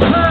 Turn.